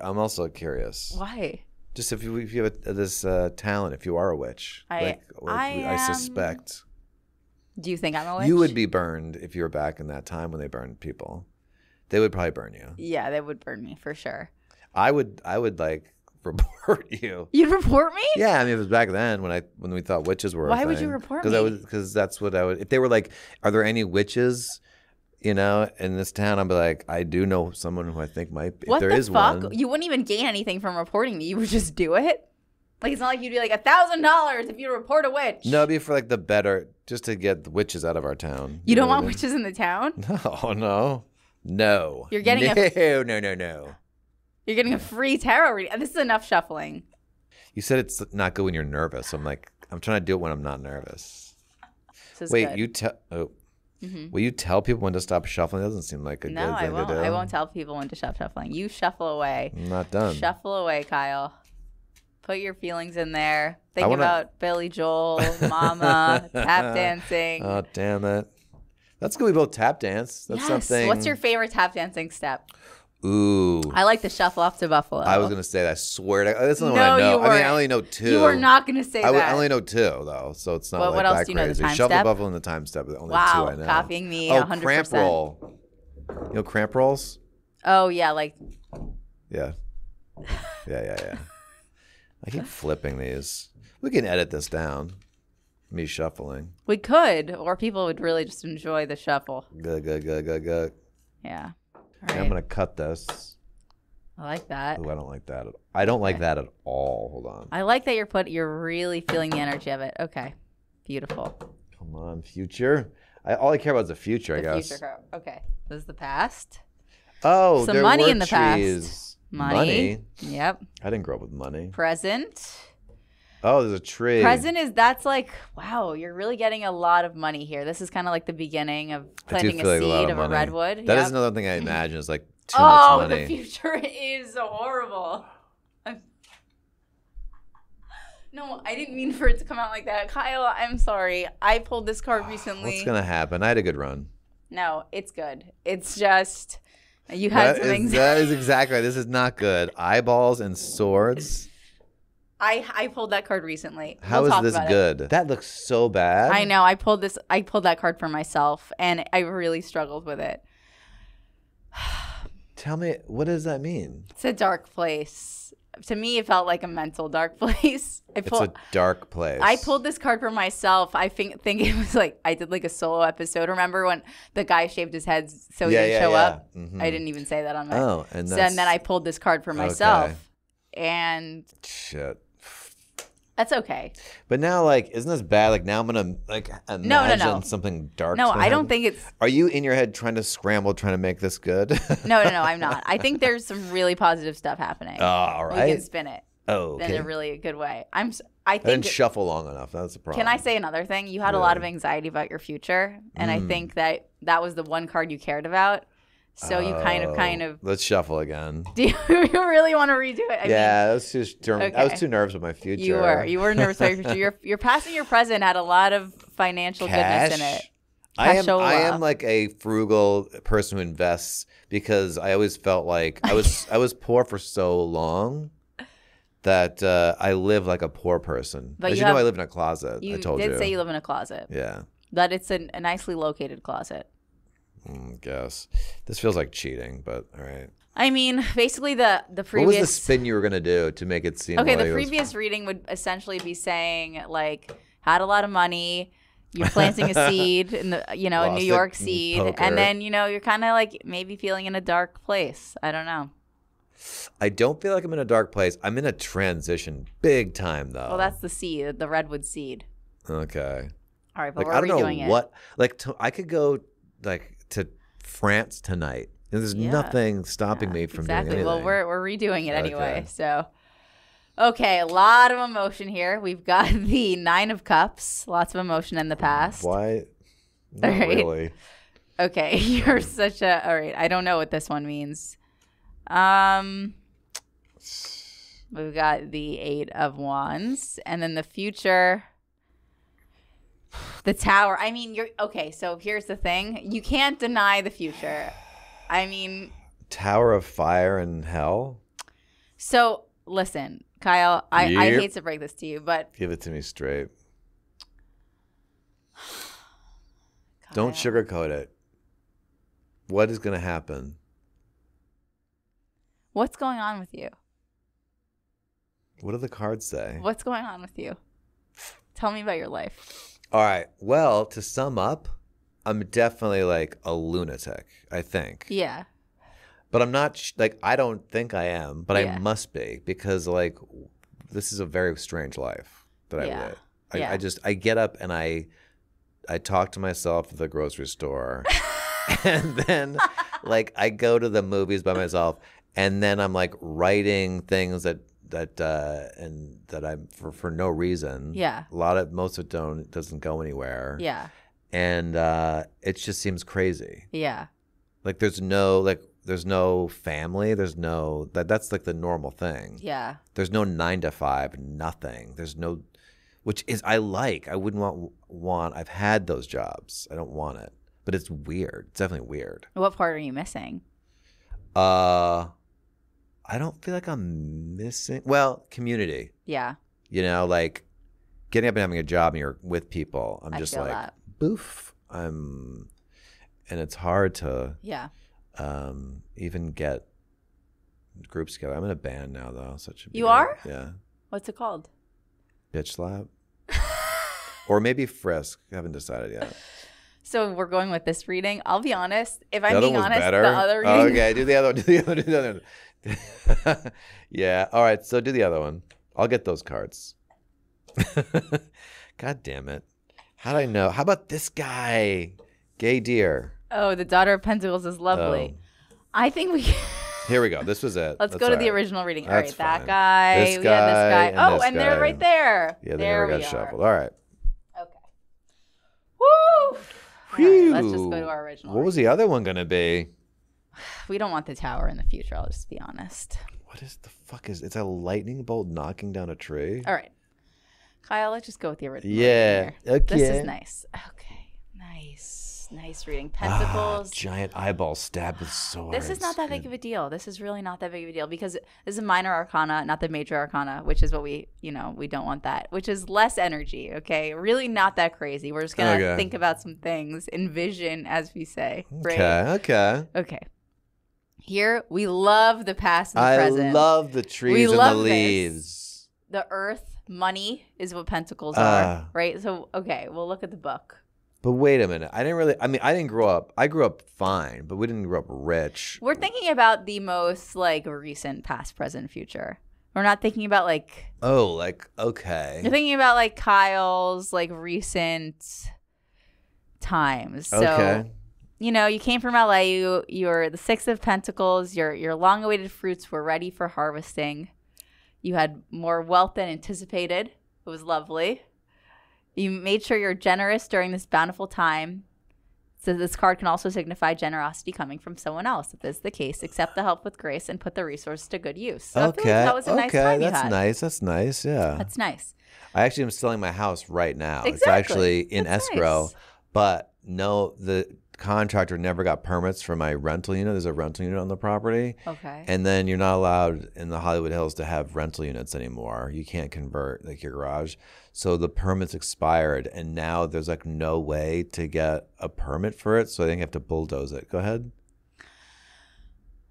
I'm also curious. Why? Just if you if you have a, this uh, talent, if you are a witch, I- like I I, am- suspect Do you think I'm a witch? you would be burned if you were back in that time when they burned people. They would probably burn you. Yeah, they would burn me for sure. I would. I would like report you. You'd report me? Yeah, I mean, it was back then when I when we thought witches were. Why would you report Because I me? would because that's what I would. If they were like, "Are there any witches?" You know, in this town, I'd be like, I do know someone who I think might. Be. What if there the is fuck? one, You wouldn't even gain anything from reporting me. You would just do it. Like it's not like you'd be like a thousand dollars if you report a witch. no, it'd be for like the better, just to get the witches out of our town. you don't know want I mean? witches in the town. No, no, no. You're getting no, a- no, no, no. You're getting a free tarot reading. This is enough shuffling. You said it's not good when you're nervous. I'm like, I'm trying to do it when I'm not nervous. This is Wait, good. you tell. Oh, Mhm. will you tell people when to stop shuffling? That doesn't seem like a No, good I thing won't. to do. I won't tell people when to stop shuffling. You shuffle away. I'm not done. Shuffle away, Kyle. Put your feelings in there. Think wanna- about Billy Joel, Mama, tap dancing. Oh damn it! That's good. We both tap dance. That's yes. something. What's your favorite tap dancing step? Ooh. I like the shuffle off to Buffalo. I was gonna say that. I swear to. That's the only No, one I know. I mean, I only know two. You were not going to say I, that. I only know two though, so it's not What- like what else that do you know? The time Shuffle step? buffalo and the time step are the only wow, two I know. copying me oh, 100%. cramp roll. You know cramp rolls? Oh yeah, like Yeah. Yeah, yeah, yeah. I keep flipping these. We can edit this down. Me shuffling. we could, or people would really just enjoy the shuffle. Good, good, good, good, good. Yeah. Yeah, I'm gonna cut this. I like that. Ooh, I don't like that. At, I don't like Okay. that at all. Hold on. I like that you're put. You're really feeling the energy of it. Okay, beautiful. Come on, future. I, all I care about is the future. I The guess. future. Okay, this is the past. Oh, Some money in the past. trees. Money. Yep. I didn't grow up with money. Present. Oh, there's a tree. Present is that's like wow. You're really getting a lot of money here. This is kind of like the beginning of planting a like a seed of of, a redwood. That is Yep. another thing I imagine is like too oh, much money. the future is horrible. I'm- No, I didn't mean for it to come out like that. Kyle, I'm sorry. I pulled this card recently. What's gonna happen? I had a good run. No, it's good. It's just you had That some is, anxiety. that is exactly. This is not good. Eyeballs and swords. I I pulled that card recently. How We'll is this about it. good? That looks so bad. I know. I pulled this. I pulled that card for myself, and I really struggled with it. Tell me, what does that mean? It's a dark place. To me, it felt like a mental dark place. I It's a dark place. I pulled this card for myself. I think think it was like I did like a solo episode. Remember when the guy shaved his head so he Yeah, didn't yeah, show yeah. up? Mhm. I didn't even say that on my. Oh, and so and then I pulled this card for myself, and shit. That's okay. But now, like, isn't this bad? Like, now I'm gonna like imagine no, no. something dark. No, I don't think it's Are you in your head trying to scramble, trying to make this good? no, no, no. I'm not. I think there's some really positive stuff happening. Oh, all We can spin it oh, okay. in a really good way. I'm. I I didn't think. shuffle long enough. That's the problem. Can I say another thing? You had a lot of anxiety about your future, and I Mm. think that that was the one card you cared about. So you kind of, kind Oh, of. Let's shuffle again. Do you really want to redo it? I yeah, I was too. Germ- I was too nervous with my future. You were. You were nervous about your future. Your, your past and your present had a lot of financial goodness in it. I am. I am like a frugal person who invests because I always felt like I was. I was poor for so long that uh, I live like a poor person. But As you you, know, have- I live in a closet. I told you I told did you. say you live in a closet, yeah. but it's a, a nicely located closet. Mm, guess this feels like cheating, but all right. I mean, basically the the previous. What previous. was the spin you were gonna do to make it seem? okay, like the it was- previous reading would essentially be saying like had a lot of money. You're planting a seed in the, you know, a New York seed, poker. and then you know you're kind of like maybe feeling in a dark place. I don't know. I don't feel like I'm in a dark place. I'm in a transition, big time though. Well, that's the seed, the redwood seed. okay. All right, but Like I don't know redoing it. what. Like to, I could go like to France tonight. And there's Yeah. nothing stopping Yeah, me from exactly. doing anything. Well, we're we're redoing it anyway. Okay. So, okay, a lot of emotion here. We've got the nine of cups. Lots of emotion in the past. Why? Not All right. really. Okay, you're such a. All right, I don't know what this one means. Um, we've got the eight of wands, and then the future. The tower. I mean, you're okay. So here's the thing: you can't deny the future. I mean, Tower of Fire and Hell. So listen, Kyle, I, I hate to break this to you, but Give it to me straight. Don't sugarcoat it. What is going to happen? What's going on with you? What do the cards say? What's going on with you? Tell me about your life. All right. Well, to sum up, I'm definitely like a lunatic, I think. Yeah. But I'm not sh- like I don't think I am, but Yeah. I must be because like this is a very strange life that I Yeah. live. I, Yeah. I just I get up and I I talk to myself at the grocery store, and then like I go to the movies by myself, and then I'm like writing things that that uh and that I'm for for no reason. Yeah. A lot of most of it don't doesn't go anywhere. Yeah. And uh it just seems crazy. Yeah. Like there's no like there's no family. There's no that that's like the normal thing. Yeah. There's no nine to five. Nothing. There's no, which is I like. I wouldn't want want. I've had those jobs. I don't want it, but it's weird. It's definitely weird. What part are you missing? Uh, I don't feel like I'm missing. Well, community. Yeah. You know, like getting up and having a job and you're with people. I'm I just like that. boof. I'm, and it's hard to Yeah. um, even get groups together. I'm in a band now, though. Should be You good. are? Yeah. What's it called? Bitch slap. or maybe frisk. I haven't decided yet. So we're going with this reading. I'll be honest. If The I'm being honest, better. the other reading. Oh, okay, do the other one. Do the other one. Do the other one. yeah. All right. So do the other one. I'll get those cards. God damn it. How do I know? How about this guy? Gay deer. Oh, the Daughter of Pentacles is lovely. Oh, I think we. here we go. This was it. Let's That's go to all the right. original reading. All That's right, that fine. guy. This we had this guy guy. and oh, this and they're right there. Yeah, they there never got shuffled. All right. Okay. Woo! Right, let's just go to our original. What was the other one going to be? We don't want the tower in the future. I'll just be honest. What is the fuck is it's a lightning bolt knocking down a tree? All right, Kyle. Let's just go with the original. Yeah, here. This is nice. Okay. Nice. Nice reading. Ah, Pentacles. giant eyeball stabbed with swords. This is not that big of a deal. This is really not that big of a deal because this is a minor arcana, not the major arcana, which is what we, you know, we don't want that, which is less energy. Okay. Really not that crazy. We're just going to Okay. think about some things, envision, as we say. Right? Okay, okay. Okay. Here, we love the past and the I present. love the trees and love the this. leaves. the earth, money is what pentacles Ah. are, right? So, okay, we'll look at the book. But wait a minute. I didn't really I mean I didn't grow up I grew up fine, but we didn't grow up rich. We're thinking about the most like recent past, present, future. We're not thinking about like Oh, like okay. You're thinking about like Kyle's like recent times. So okay. You know, you came from LA, you you're the six of pentacles, your your long awaited fruits were ready for harvesting. You had more wealth than anticipated. It was lovely. You made sure you're generous during this bountiful time. So this card can also signify generosity coming from someone else. If this is the case, accept the help with grace and put the resource to good use. So feel like okay. that was a okay. nice time you That's had. nice. That's nice. Yeah. That's nice. I actually am selling my house right now. Exactly. It's actually in That's escrow, nice. but no, the contractor never got permits for my rental unit. There's a rental unit on the property. Okay. And then you're not allowed in the Hollywood Hills to have rental units anymore. You can't convert like your garage. So the permit's expired and now there's like no way to get a permit for it. So I think I have to bulldoze it. Go ahead.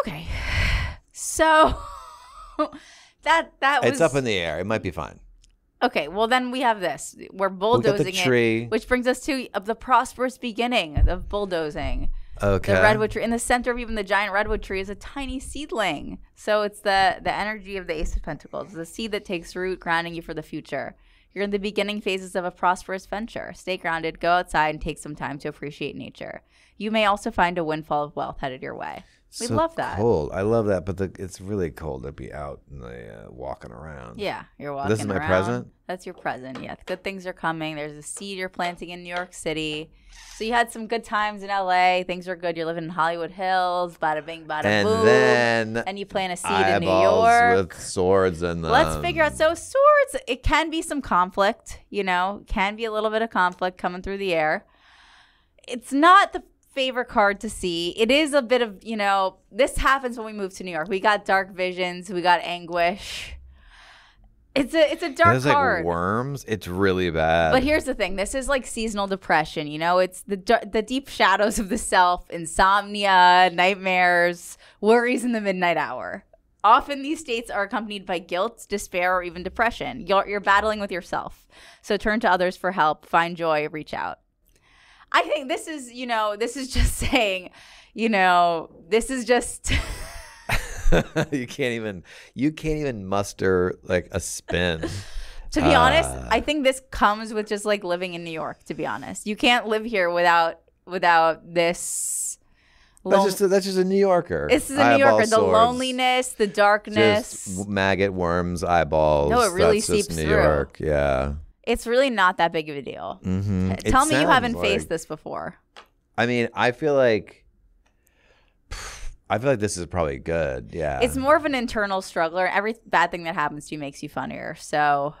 Okay. So that that was It's up in the air. It might be fine. Okay, well then we have this. We're bulldozing it, which brings us to of the prosperous beginning of bulldozing. Okay. The redwood tree in the center of even the giant redwood tree is a tiny seedling. So it's the the energy of the Ace of Pentacles, the seed that takes root, grounding you for the future. You're in the beginning phases of a prosperous venture. Stay grounded, go outside, and take some time to appreciate nature. You may also find a windfall of wealth headed your way. We So love that. Cold. I love that, but the, it's really cold to be out and the, uh, walking around. Yeah, you're walking. This is my present? That's your present. Yeah, good things are coming. There's a seed you're planting in New York City. So you had some good times in LA. Things are good. You're living in Hollywood Hills. Bada bing, bada And boom. then and you plant a seed in New York. with swords and them. Let's figure out. So swords, it can be some conflict. You know, can be a little bit of conflict coming through the air. It's not the favorite card to see. It is a bit of, you know, this happens when we move to New York. We got dark visions, we got anguish. It's a it's a dark There's like card. worms. It's really bad. But here's the thing: this is like seasonal depression. You know, it's the the deep shadows of the self, insomnia, nightmares, worries in the midnight hour. Often these states are accompanied by guilt, despair, or even depression. You're, you're battling with yourself. So turn to others for help, find joy, reach out. I think this is, you know, this is just saying, you know, this is just. you can't even you can't even muster like a spin. To be honest, Ah. I think this comes with just like living in New York. To be honest, you can't live here without without this. That's just a, that's just a New Yorker. this is a New Yorker. The swords. loneliness, the darkness. Just maggot worms, eyeballs. No, it really That's seeps New through. York. Yeah. It's really not that big of a deal. Mm-hmm. Tell me you haven't faced this before. I mean, I feel like I feel like this is probably good. Yeah. It's more of an internal struggle. Every bad thing that happens to you makes you funnier. So